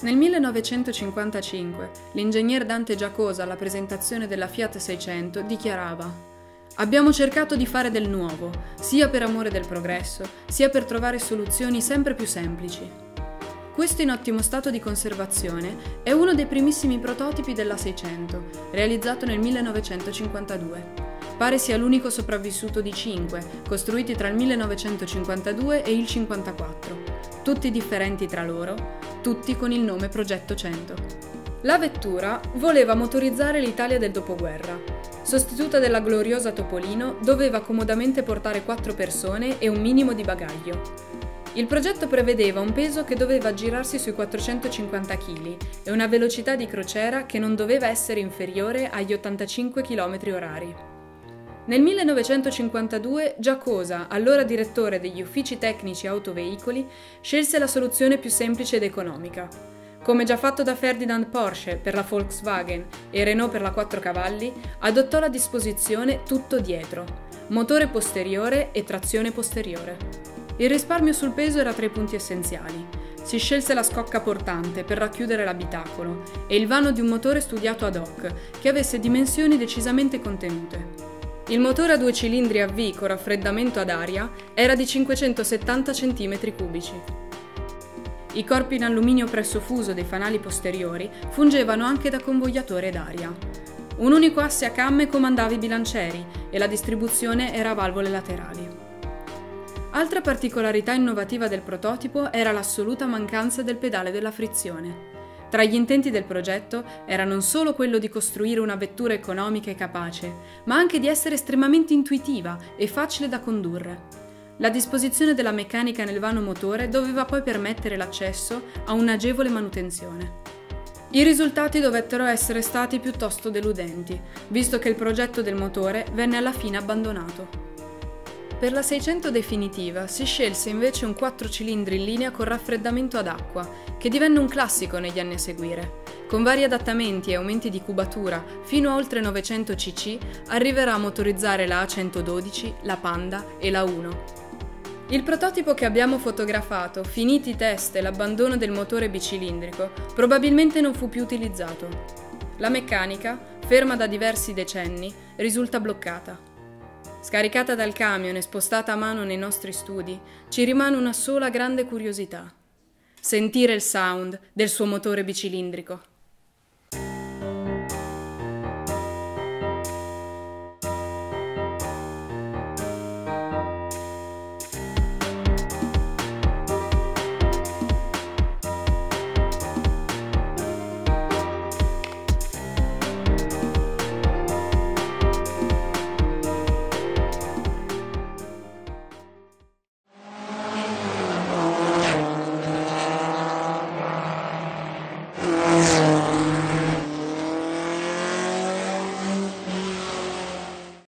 Nel 1955 l'ingegner Dante Giacosa alla presentazione della Fiat 600 dichiarava Abbiamo cercato di fare del nuovo, sia per amore del progresso, sia per trovare soluzioni sempre più semplici. Questo in ottimo stato di conservazione è uno dei primissimi prototipi della 600, realizzato nel 1952. Pare sia l'unico sopravvissuto di cinque, costruiti tra il 1952 e il 54, tutti differenti tra loro, tutti con il nome Progetto 100. La vettura voleva motorizzare l'Italia del dopoguerra. Sostituta della gloriosa Topolino, doveva comodamente portare quattro persone e un minimo di bagaglio. Il progetto prevedeva un peso che doveva girarsi sui 450 kg e una velocità di crociera che non doveva essere inferiore agli 85 km/h. Nel 1952 Giacosa, allora direttore degli uffici tecnici autoveicoli, scelse la soluzione più semplice ed economica. Come già fatto da Ferdinand Porsche per la Volkswagen e Renault per la 4 cavalli, adottò la disposizione tutto dietro, motore posteriore e trazione posteriore. Il risparmio sul peso era tra i punti essenziali. Si scelse la scocca portante per racchiudere l'abitacolo e il vano di un motore studiato ad hoc, che avesse dimensioni decisamente contenute. Il motore a due cilindri a V con raffreddamento ad aria era di 570 cm3. I corpi in alluminio presso fuso dei fanali posteriori fungevano anche da convogliatore d'aria. Un unico asse a camme comandava i bilancieri e la distribuzione era a valvole laterali. Altra particolarità innovativa del prototipo era l'assoluta mancanza del pedale della frizione. Tra gli intenti del progetto era non solo quello di costruire una vettura economica e capace, ma anche di essere estremamente intuitiva e facile da condurre. La disposizione della meccanica nel vano motore doveva poi permettere l'accesso a un'agevole manutenzione. I risultati dovettero essere stati piuttosto deludenti, visto che il progetto del motore venne alla fine abbandonato. Per la 600 definitiva si scelse invece un 4 cilindri in linea con raffreddamento ad acqua, che divenne un classico negli anni a seguire. Con vari adattamenti e aumenti di cubatura fino a oltre 900 cc arriverà a motorizzare la A112, la Panda e la 1. Il prototipo che abbiamo fotografato, finiti i test e l'abbandono del motore bicilindrico, probabilmente non fu più utilizzato. La meccanica, ferma da diversi decenni, risulta bloccata. Scaricata dal camion e spostata a mano nei nostri studi, ci rimane una sola grande curiosità. Sentire il sound del suo motore bicilindrico.